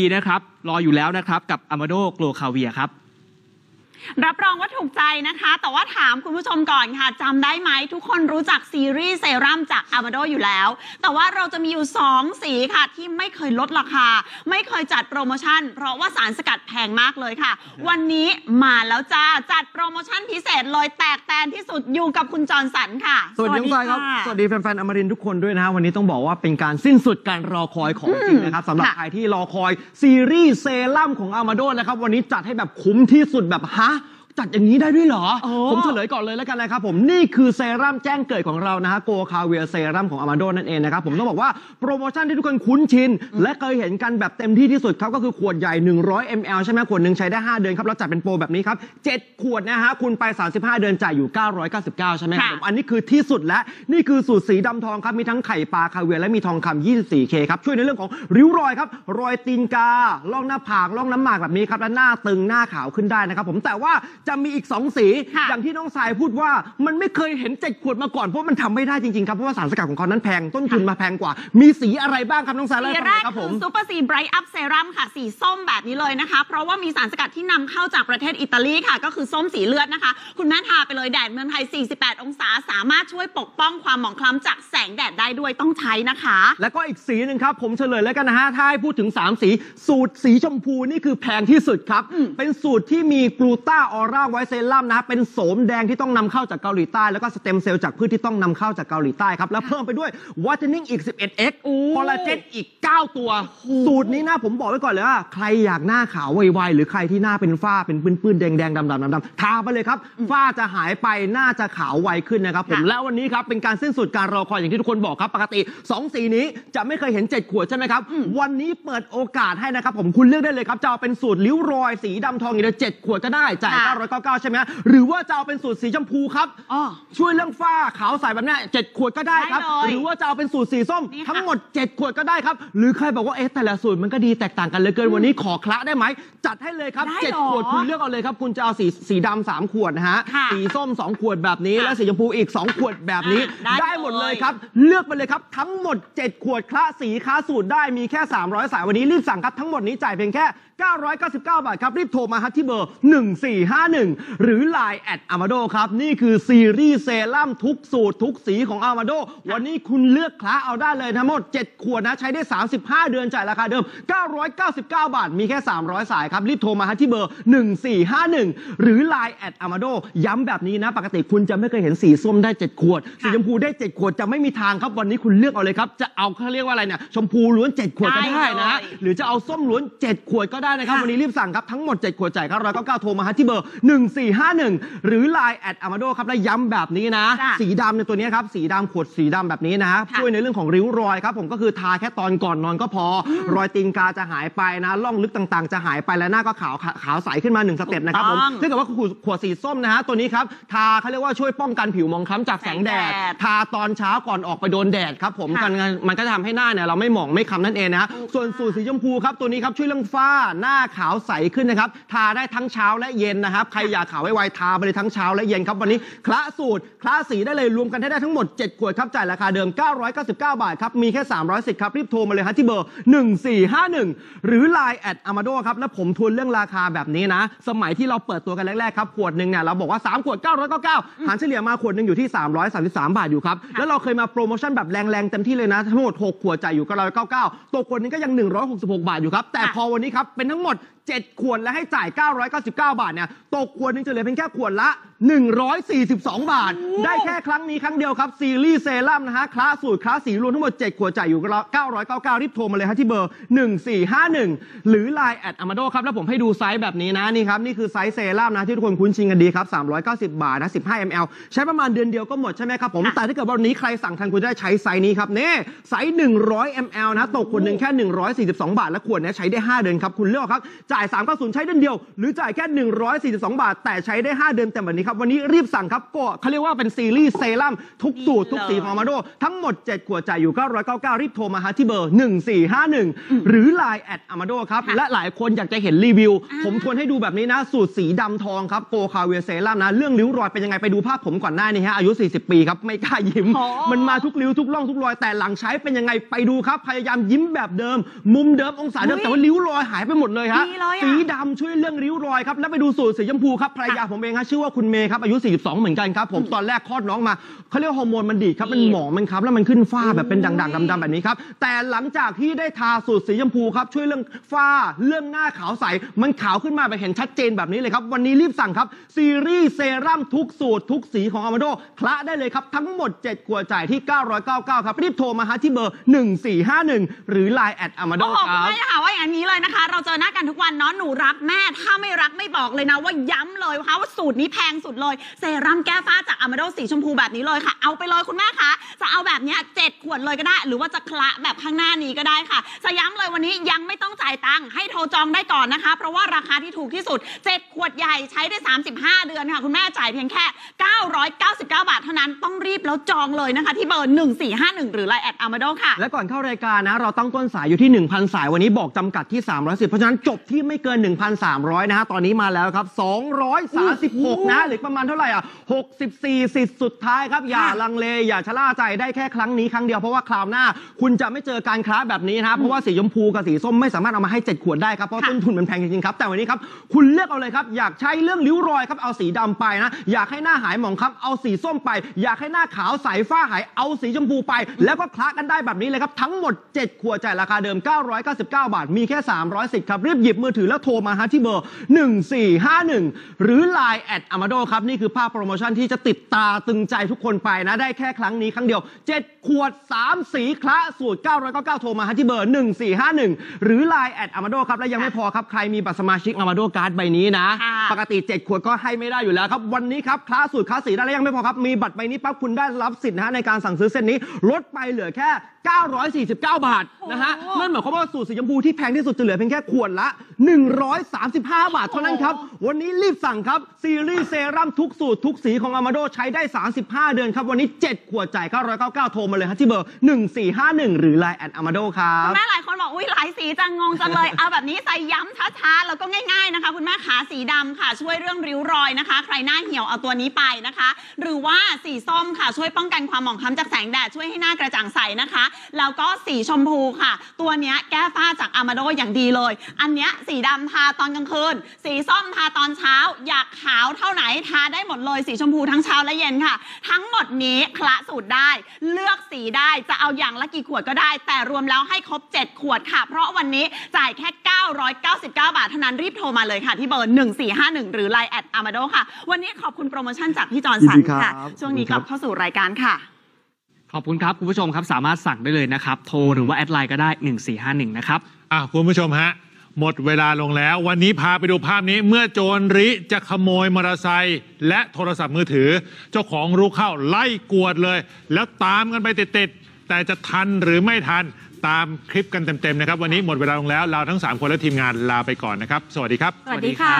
ีนะครับ รออยู่แล้วนะครับ กับ Amado Gold Caviar ครับ รับรองว่าถูกใจนะคะ แต่ว่าถามคุณผู้ชมก่อนค่ะจำได้ไหมทุกคนรู้จักซีรีส์เซรั่มจาก Amado อยู่แล้ว แต่ว่าเราจะมีอยู่ 2 สีค่ะ ที่ไม่เคยลดราคา ไม่เคยจัดโปรโมชั่น เพราะว่าสารสกัดแพงมากเลยค่ะ วันนี้มาแล้วจ้า จัดโปรโมชั่นพิเศษเลยแตกแตนที่สุดอยู่กับคุณจอห์นสันค่ะ สวัสดีน้องทรายครับ สวัสดีแฟนๆอมรินทร์ทุกคนด้วยนะฮะวันนี้ต้องบอกว่าเป็นการสิ้นสุดการรอคอยของจริงนะครับสำหรับค่ะ ใครที่รอคอยซีรีส์เซรั่มของอามาโดนะครับวันนี้จัดให้แบบคุ้มที่สุดแบบฮะ จัดอย่างนี้ได้ด้วยเหรอโอ้ผมเฉลยก่อนเลยแล้วกันนะครับผมนี่คือเซรั่มแจ้งเกิดของเรานะฮะโกคาเวียเซรั่มของอามาโดนั่นเองนะครับผมต้องบอกว่าโปรโมชั่นที่ทุกคนคุ้นชิน และเคยเห็นกันแบบเต็มที่ที่สุดครับก็คือขวดใหญ่ 100 ml ใช่ไหมขวดหนึ่งใช้ได้ 5 เดือนครับเราจัดเป็นโปรแบบนี้ครับ 7 ขวดนะฮะคุณไป 35 เดือนจ่ายอยู่ 999 ใช่ไหมครับค่ะผมอันนี้คือที่สุดและนี่คือสูตรสีดำทองครับมีทั้งไข่ปลาคาเวียร์และมีทองคำ 24K ครับช่วยในเรื่องของริ้วรอยครับรอยตีนการ่องหน้าผากร่องน้ำหมากแบบนี้ครับและหน้าตึงหน้าขาวขึ้นได้นะครับผมแต่ว่าจะมีอีก 2 สี ค่ะอย่างที่น้องทรายพูดว่ามันไม่เคยเห็นเจ็ดขวดมาก่อนเพราะมันทำไม่ได้จริงๆครับเพราะว่าสารสกัดของเขานั้นแพงต้นทุนมาแพงกว่า มีสีอะไรบ้างครับน้องทรายเล่าให้ฟังหน่อยครับผคือ Super C Bright Up Serum ค่ะ สีส้มแบบนี้เลยนะคะ เพราะว่ามีสารสกัดที่นำเข้าจากประเทศอิตาลีค่ะ ก็คือส้มสีเลือดนะคะ คุณแม่ทาไปเลยแดดเมืองไทย 48 องศา สามารถช่วยปกป้องความหมองคล้ำจากแสงแดดได้ด้วยต้องใช้นะคะ แล้วก็อีกสีหนึ่งครับ ผมเฉลยแล้วกันนะฮะ ถ้าให้พูดถึง 3 สี สูตรสีชมพูนี่คือแพงที่สุดครับ เป็นสูตรที่มีกลูตาออร่าไวท์เซรั่มนะฮะเป็นโสมแดงที่ต้องนำเข้าจากเกาหลีใต้ แล้วก็สเต็มเซลล์จากพืชที่ต้องนำเข้าจากเกาหลีใต้ครับ แล้วเพิ่มไปด้วยวัตเทนนิ่งอีก 11x โอ้คอลลาเจนอีก 9 ตัว สูตรนี้นะผมบอกไว้ก่อนเลยว่า ใครอยากหน้าขาวไวๆหรือใครที่หน้าเป็นฝ้าเป็นปื้นๆแดงๆดำๆดำๆทาไปเลยครับฝ้าจะหายไปหน้าจะขาวไวขึ้นนะครับผมค่ะและวันนี้ครับเป็นการสิ้นสุดการรอคอยอย่างที่ทุกคนบอกครับปกติ 2 สีนี้จะไม่เคยเห็น 7 ขวดใช่ไหมครับวันนี้เปิดโอกาสให้นะครับผมคุณเลือกได้เลยครับจะเอาเป็นสูตรริ้วรอยสีดำทองอย่างเดียว7ขวดก็ได้จ่ายค่ะ999 ใช่ไหมหรือว่าจะเอาเป็นสูตรสีชมพูครับ อ๋อ ช่วยเรื่องฝ้าขาวใสแบบเนี้ยเจ็ดขวดก็ได้ครับ ได้เลยหรือว่าจะเอาเป็นสูตรสีส้ม นี่ค่ะ ทั้งหมด 7 ขวดก็ได้ครับ หรือใครบอกว่าเอ๊ะแต่ละสูตรมันก็ดีแตกต่างกันเหลยเกินวันนี้ขอคละได้ไหมจัดให้เลยครับได้เจ็ดเหรอขวดคุณเลือกเอาเลยครับ คุณจะเอาสีสีดำสามขวดนะฮะค่ะสีส้ม2ขวดแบบนี้ค่ะและสีชมพูอีก2ขวดแบบนี้ อะได้ได้หมดเลยเลยครับ เลือกไปเลยครับ ทั้งหมด 7 ขวดคละสีค้าสูตรได้มีแค่ 300 สายวันนี้รีบสั่งครับทั้งหมดนี้จ่ายเพียงแค่ 999 บาทครับรีบโทรมาครับที่เบอร์ 1451หรือ Line แอดอามาโดครับ นี่คือซีรีส์เซรั่มทุกสูตรทุกสีของอามาโดวันนี้คุณเลือกคละเอาได้เลยทั้งหมด 7 ขวดนะ ใช้ได้ 35 เดือนจ่ายราคาเดิม 999 บาท มีแค่ 300 สายครับ รีบโทรมาฮะที่เบอร์ 1451 หรือ Line แอดอามาโดย้ำแบบนี้นะ ปกติคุณจะไม่เคยเห็นสีส้มได้ 7 ขวด สีชมพูได้ 7 ขวดจะไม่มีทางครับวันนี้คุณเลือกเอาเลยครับจะเอาเขาเรียกว่าอะไรเนี่ยชมพูล้วน 7 ขวดก็ได้นะได้เลยหรือจะเอาส้มล้วน 7 ขวดก็ได้นะครับค่ะวันนี้รีบสั่งครับทั้งหมด 7 ขวดจ่ายครับร้อยเก้าเก้าโทรมาฮะที่เบอร์1451 หรือ Line แอดอามาโดครับและย้ำแบบนี้นะ จ้ะสีดำในยตัวนี้ครับ สีดำขวดสีดำแบบนี้นะฮะค่ะช่วยในเรื่องของริ้วรอยครับ ผมก็คือทาแค่ตอนก่อนนอนก็พออรอยตีนกาจะหายไปนะร่องลึกต่างๆ จะหายไปและหน้าก็ขาวขาวใสขึ้นมาหนึ่งสเต็ปนะครับผมถูกต้อง ถ้าเกิดว่าขวดขวดสีส้มนะฮะตัวนี้ครับทาเขาเรียกว่าช่วยป้องกันผิวหมองคล้ำจากแสงแดดแสงแดดทาตอนเช้าก่อนออกไปโดนแดดครับผมค่ะกันมันก็จะทำให้หน้าเนี่ยเราไม่หมองไม่คล้ำนั่นเองนะฮะส่วนสูตรสีชมพูครับตัวนี้ครับช่วยเรื่องฝ้าหน้าขาวใสขึ้นนะครับทาได้ทั้งเช้าและเย็นนะครับใครอยากขาวไวๆทาไปเลยทั้งเช้าและเย็นครับวันนี้คละสูตรคละสีได้เลยรวมกันให้ได้ทั้งหมด 7 ขวดครับจ่ายราคาเดิม 999 บาทครับมีแค่ 300สิทธิ์ครับรีบโทรมาเลยฮะที่เบอร์ 1451 หรือ Line แอดอามาโดครับแล้วผมทวนเรื่องราคาแบบนี้นะ สมัยที่เราเปิดตัวกันแรกๆครับขวดหนึ่งเนี่ยเราบอกว่า 3 ขวด 999หารเฉลี่ยมาขวดหนึ่งอยู่ที่ 333 บาทอยู่ครับแล้วเราเคยมาโปรโมชั่นแบบแรงๆเต็มที่เลยนะทั้งหมด 6 ขวดจ่ายอยู่999ตัวขวดนึงก็ยัง 166 บาทอยู่ครับแต่ค่ะพอวันนี้ครับเป็นทั้งหมด 7 ขวดและให้จ่าย 999 บาทเนี่ยตกขวดนึงจะเหลือเพียงแค่ขวดละ 142 บาท ได้แค่ครั้งนี้ครั้งเดียวครับ ซีรีส์เซรั่มนะฮะคลาสสูตรคลาสสีรวมทั้งหมด 7 ขวดจ่ายอยู่ 999 รีบโทรมาเลยฮะที่เบอร์ 1451 หรือ Line แอด Amado ครับ แล้วผมให้ดูไซส์แบบนี้นะนี่ครับ นี่คือไซส์เซรั่มนะที่ทุกคนคุ้นชินกันดีครับ 390 บาทนะ 15 ml ใช้ประมาณเดือนเดียวก็หมดใช่ไหมครับผมค่ะแต่ถ้าเกิดวันนี้ใครสั่งทันคุณจะได้ใช้ไซส์นี้ครับเนี่ยไซส์100 ml นะตกขวดหนึ่งแค่ 142 บาทและขวดเนี้ยใช้ได้ 5 เดือนครับคุณเลือกครับจ่ายจ่าย 390 ใช้เดือนเดียว หรือจ่ายแค่ 142 บาท แต่ใช้ได้ 5 เดือนเต็มแบบนี้ครับ วันนี้รีบสั่งครับก็เขาเรียกว่าเป็นซีรีส์เซรั่มทุกสูตรทุกสีของอามาโด ทั้งหมด 7 ขวดจ่ายอยู่ 999 รีบโทรมาหาที่เบอร์ 1451 หรือ Line แอดอามาโดครับค่ะและหลายคนอยากจะเห็นรีวิวอ่าผมทวนให้ดูแบบนี้นะ สูตรสีดำทองครับโกคาเวียเซรั่มนะเรื่องริ้วรอยเป็นยังไงไปดูภาพผมก่อนหน้านี้ฮะอายุ 40 ปีครับไม่กล้ายิ้มโอ้มันมาทุกริ้วทุกร่องทุกรอยแต่หลังใช้เป็นยังไงไปดูครับพยายามยิ้มแบบเดิม มุมเดิมองศาเดิมอุ๊ยแต่ว่าริ้วรอยหายไปหมดเลยฮะดีเลยอะสีดำช่วยเรื่องริ้วรอยครับแล้วไปดูสูตรสีชมพูครับภรรยาผมเองฮะชื่อว่าคุณเมย์ครับอายุ 42 เหมือนกันครับผมตอนแรกคลอดน้องมาเขาเรียกว่าฮอร์โมนมันดีดครับมันหมองมันครับแล้วมันขึ้นฝ้าแบบเป็นด่างๆดำๆแบบนี้ครับแต่หลังจากที่ได้ทาสูตรสีชมพูครับช่วยเรื่องฝ้าเรื่องหน้าขาวใสมันขาวขึ้นมาแบบเห็นชัดเจนแบบนี้เลยครับวันนี้รีบสั่งครับซีรีส์เซรั่มทุกสูตรทุกสีของอามาโดคละได้เลยครับทั้งหมด 7 ขวดจ่ายที่ 999 ครับรีบโทรมาหาที่เบอร์ 1451 หรือ Line แอดอามาโดโอ้โหคคุณรับแม่จะหาว่าอย่างนี้เลยนะคะ เราเจอหน้ากันทุกวันเนาะหนูรักแม่ถ้าไม่รักไม่บอกเลยนะว่าย้ำเลยนะคะว่าสูตรนี้แพงสุดเลย เซรั่มแก้ฝ้าจากอามาโดสีชมพูแบบนี้เลยค่ะ เอาไปเลยคุณแม่คะจะเอาแบบนี้เจ็ดขวดเลยก็ได้ หรือว่าจะคละแบบข้างหน้านี้ก็ได้ค่ะจะย้ำเลยวันนี้ยังไม่ต้องจ่ายตังค์ให้โทรจองได้ก่อนนะคะ เพราะว่าราคาที่ถูกที่สุด 7 ขวดใหญ่ใช้ได้ 35 เดือนค่ะ คุณแม่จ่ายเพียงแค่ 999 บาทเท่านั้นต้องรีบแล้วจองเลยนะคะ ที่เบอร์ 1451 หรือไลน์แอดอามาโดค่ะ และก่อนเข้ารายการนะ เราตั้งต้นสายอยู่ที่ 1,000 สายวันนี้บอกจำกัดที่ 310 เพราะฉะนั้นจบที่ไม่เกิน 1,300 นะฮะ ตอนนี้มาแล้วครับ 236 นะเหรือประมาณเท่าไหร่อะ 64 สิทธิ์สุดท้ายครับ อย่าลังเล อย่าชะล่าใจได้แค่ครั้งนี้ครั้งเดียว เพราะว่าคราวหน้า คุณจะไม่เจอการค้าแบบนี้นะฮะเพราะว่าสีชมพูกับสีส้มไม่สามารถเอามาให้ 7 ขวดได้ครับ เพราะค่ะต้นทุนมันแพงจริงๆครับ แต่วันนี้ครับ คุณเลือกเอาเลยครับ อยากใช้เรื่องริ้วรอยครับ เอาสีดำไปนะ อยากให้หน้าหายหมองคล้ำเอาสีส้มไป อยากให้หน้าขาวใสฝ้าหาย เอาสีชมพูไป แล้วก็คละกันได้แบบนี้เลยครับ ทั้งหมด 7 ขวดจ่ายราคาเดิม 999 บาท มีแค่300สิทธิ์ครับ รีบหยิบมือถือแล้วโทรมาฮะที่เบอร์ 1451 หรือ Line แอดอามาโดครับ นี่คือภาพโปรโมชั่นที่จะติดตาตึงใจทุกคนไปนะ ได้แค่ครั้งนี้ครั้งเดียว 7 ขวด 3 สีคละสูตร 999 โทรมาฮะที่เบอร์ 1451 หรือ Line แอดอามาโดครับ และยังไม่พอครับ ใครมีบัตรสมาชิกอามาโดการ์ดใบนี้นะค่ะปกติ 7 ขวดก็ให้ไม่ได้อยู่แล้วครับวันนี้ครับคลาสสูตรคลาสสีได้แล้วยังไม่พอครับมีบัตรใบนี้ปั๊บคุณได้รับสิทธิ์นะฮะในการสั่งซื้อเส้นนี้ลดไปเหลือแค่ 949 บาทนะฮะโอ้โหนั่นหมายความว่าสูตรสีชมพูที่แพงที่สุดจะเหลือเพียงแค่ขวดละ135 บาทเท่านั้นครับ วันนี้รีบสั่งครับ ซีรีส์เซรั่มทุกสูตรทุกสีของอามาโดใช้ได้ 35 เดือนครับ วันนี้ 7 ขวดจ่าย 999 โทรมาเลยฮะที่เบอร์ 1451 หรือ Line แอดอามาโดครับ คุณแม่หลายคนบอก อุ้ยหลายสีจังงงจังเลย เอาแบบนี้ใส่ย้ำช้าๆ แล้วก็ง่ายๆนะคะ คุณแม่ขาสีดำค่ะ ช่วยเรื่องริ้วรอยนะคะ ใครหน้าเหี่ยวเอาตัวนี้ไปนะคะ หรือว่าสีส้มค่ะช่วยป้องกันความหมองคล้ำจากแสงแดดช่วยให้หน้ากระจ่างใสนะคะ แล้วก็สีชมพูค่ะ ตัวเนี้ยแก้ฝ้าจากอามาโดอย่างดีเลย อันเนี้ยสีดำทาตอนกลางคืน สีส้มทาตอนเช้า อยากขาวเท่าไหนทาได้หมดเลยสีชมพูทั้งเช้าและเย็นค่ะ ทั้งหมดนี้คละสูตรได้ เลือกสีได้จะเอาอย่างละกี่ขวดก็ได้ แต่รวมแล้วให้ครบ 7 ขวดค่ะ เพราะวันนี้จ่ายแค่ 999 บาทเท่านั้นรีบโทรมาเลยค่ะ ที่เบอร์1451 หรือ Line แอดอามาโดค่ะ วันนี้ขอบคุณโปรโมชั่นจากพี่จอห์นสันยินดีครับค่ะ ช่วงนี้กลับเข้าสู่รายการค่ะขอบคุณครับ คุณผู้ชมครับสามารถสั่งได้เลยนะครับ โทรหรือว่าแอดไลน์ก็ได้ 1451 นะครับอะคุณผู้ชมฮะ หมดเวลาลงแล้ว วันนี้พาไปดูภาพนี้เมื่อโจรริจะขโมยมอเตอร์ไซค์และโทรศัพท์มือถือ เจ้าของรู้เข้าไล่กวดเลย แล้วตามกันไปติดๆแต่จะทันหรือไม่ทันตามคลิปกันเต็มๆนะครับ วันนี้หมดเวลาลงแล้วเราทั้ง 3 คนและทีมงานลาไปก่อนนะครับ สวัสดีครับ สวัสดีค่ะ